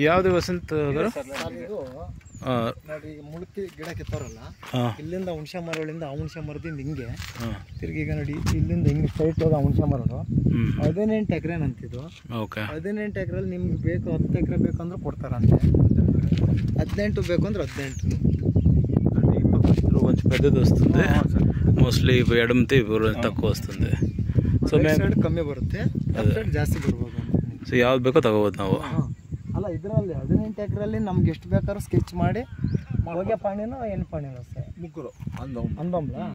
ಯಾವುದು ವಸಂತ ಅವರು ಇದು ನೋಡಿ ಈಗ ಮುಳುಕಿ ಗಿಡ ಕಿತ್ತವ್ರಲ್ಲ ಹಾಂ ಇಲ್ಲಿಂದ ಹುಣಸೆ ಮರಗಳಿಂದ ಆ ಹುಣಸೆ ಮರದಿಂದ ಹಿಂಗೆ ಹಾಂ ತಿರ್ಗಿ ಈಗ ನೋಡಿ ಇಲ್ಲಿಂದ ಹಿಂಗೆ ಸ್ಟ್ರೈಟ್ ಹೋದ ಹುಣಸೆ ಮರಗಳು ಹ್ಞೂ ಹದಿನೆಂಟು ಎಕರೆ ಅಂತಿದ್ದು ಓಕೆ ಹದಿನೆಂಟು ಎಕರೆಲಿ ನಿಮ್ಗೆ ಬೇಕು ಹತ್ತು ಎಕರೆ ಬೇಕಂದ್ರೆ కొడతారంటే హద్నెంటు ಬೇಕು ಅಂದ್ರೆ హద్నెంటు అంటే ఈ పక్క ఇప్పుడు కొంచెం పెద్దది వస్తుంది మోస్ట్లీ ఎడమతే తక్కువ వస్తుంది సో మేము ಸೈಡ್ ಕಮ್ಮಿ ಬರುತ್ತೆ ಲೆಫ್ಟ್ ಸೈಡ್ ಜಾಸ್ತಿ ಬರ್ಬೋದು ಸೊ ಯಾವ್ದು ಬೇಕೋ ತಗೋಬೋದು ನಾವು ಹಾಂ ಅಲ್ಲ ಇದರಲ್ಲಿ ಹದಿನೆಂಟು ಎಕರೆಲ್ಲಿ ನಮ್ಗೆ ಎಷ್ಟು ಬೇಕಾದ್ರೂ ಸ್ಕೆಚ್ ಮಾಡಿ ಹೊಗೆ ಪಾಣಿನೋ ಏನು ಪಾಣಿನೋ ಸರ್ ముగ్గురు అందం ಅಂದಂಬ್ಲಾ